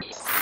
Yes.